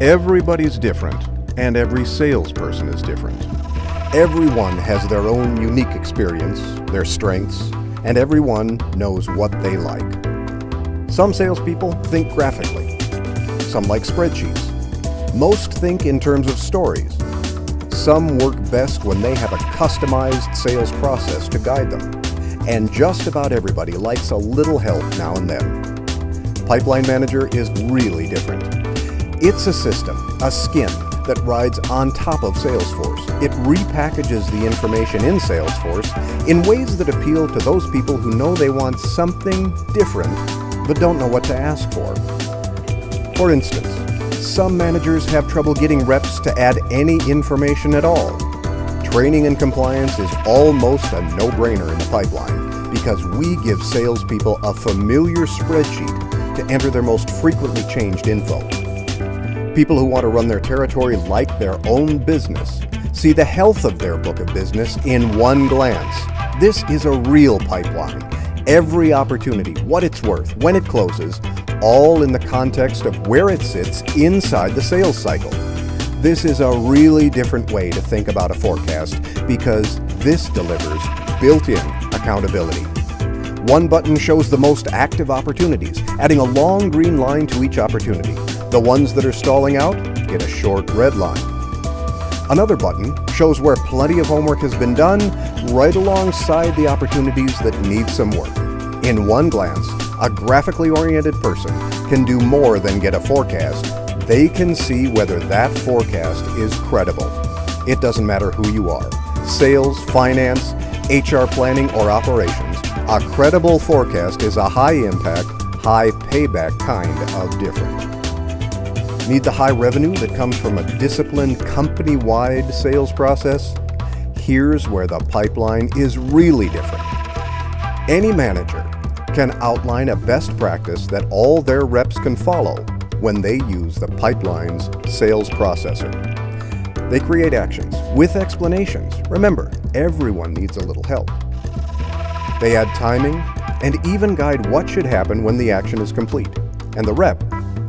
Everybody's different, and every salesperson is different. Everyone has their own unique experience, their strengths, and everyone knows what they like. Some salespeople think graphically. Some like spreadsheets. Most think in terms of stories. Some work best when they have a customized sales process to guide them. And just about everybody likes a little help now and then. Pipeline Manager is really different. It's a system, a skin, that rides on top of Salesforce. It repackages the information in Salesforce in ways that appeal to those people who know they want something different but don't know what to ask for. For instance, some managers have trouble getting reps to add any information at all. Training and compliance is almost a no-brainer in the pipeline because we give salespeople a familiar spreadsheet to enter their most frequently changed info. People who want to run their territory like their own business see the health of their book of business in one glance. This is a real pipeline. Every opportunity, what it's worth, when it closes, all in the context of where it sits inside the sales cycle. This is a really different way to think about a forecast because this delivers built-in accountability. One button shows the most active opportunities, adding a long green line to each opportunity. The ones that are stalling out get a short red line. Another button shows where plenty of homework has been done right alongside the opportunities that need some work. In one glance, a graphically oriented person can do more than get a forecast. They can see whether that forecast is credible. It doesn't matter who you are sales, finance, HR planning, or operations. A credible forecast is a high impact, high payback kind of different. Need the high revenue that comes from a disciplined company-wide sales process? Here's where the pipeline is really different. Any manager can outline a best practice that all their reps can follow when they use the pipeline's sales processor. They create actions with explanations. Remember, everyone needs a little help. They add timing and even guide what should happen when the action is complete. And the rep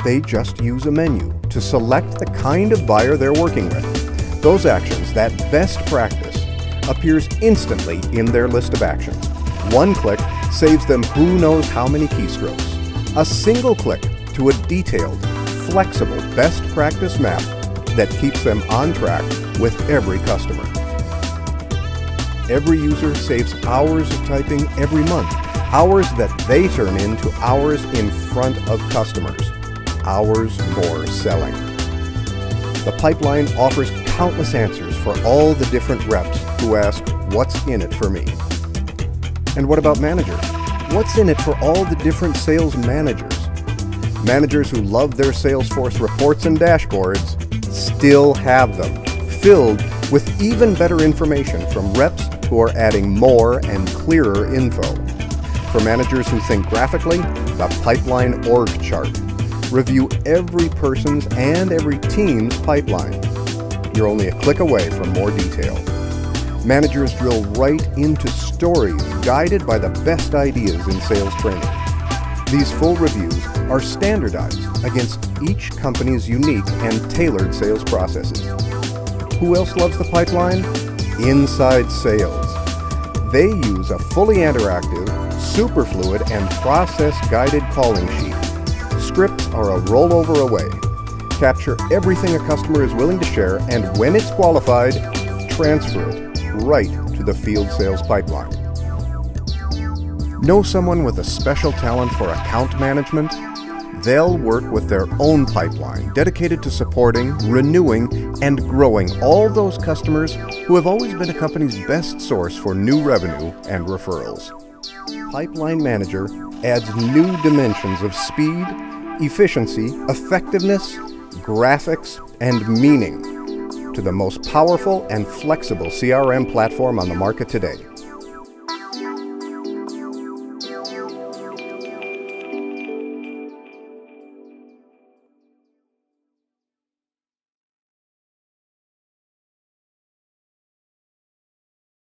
they just use a menu to select the kind of buyer they're working with. Those actions, that best practice, appears instantly in their list of actions. One click saves them who knows how many keystrokes. A single click to a detailed, flexible best practice map that keeps them on track with every customer. Every user saves hours of typing every month, hours that they turn into hours in front of customers hours more selling. The pipeline offers countless answers for all the different reps who ask, what's in it for me? And what about managers? What's in it for all the different sales managers? Managers who love their Salesforce reports and dashboards still have them, filled with even better information from reps who are adding more and clearer info. For managers who think graphically, the Pipeline Org Chart Review every person's and every team's pipeline. You're only a click away from more detail. Managers drill right into stories guided by the best ideas in sales training. These full reviews are standardized against each company's unique and tailored sales processes. Who else loves the pipeline? Inside Sales. They use a fully interactive, superfluid, and process-guided calling sheet scripts are a rollover away. Capture everything a customer is willing to share and when it's qualified, transfer it right to the field sales pipeline. Know someone with a special talent for account management? They'll work with their own pipeline dedicated to supporting, renewing, and growing all those customers who have always been a company's best source for new revenue and referrals. Pipeline Manager adds new dimensions of speed, efficiency, effectiveness, graphics, and meaning to the most powerful and flexible CRM platform on the market today.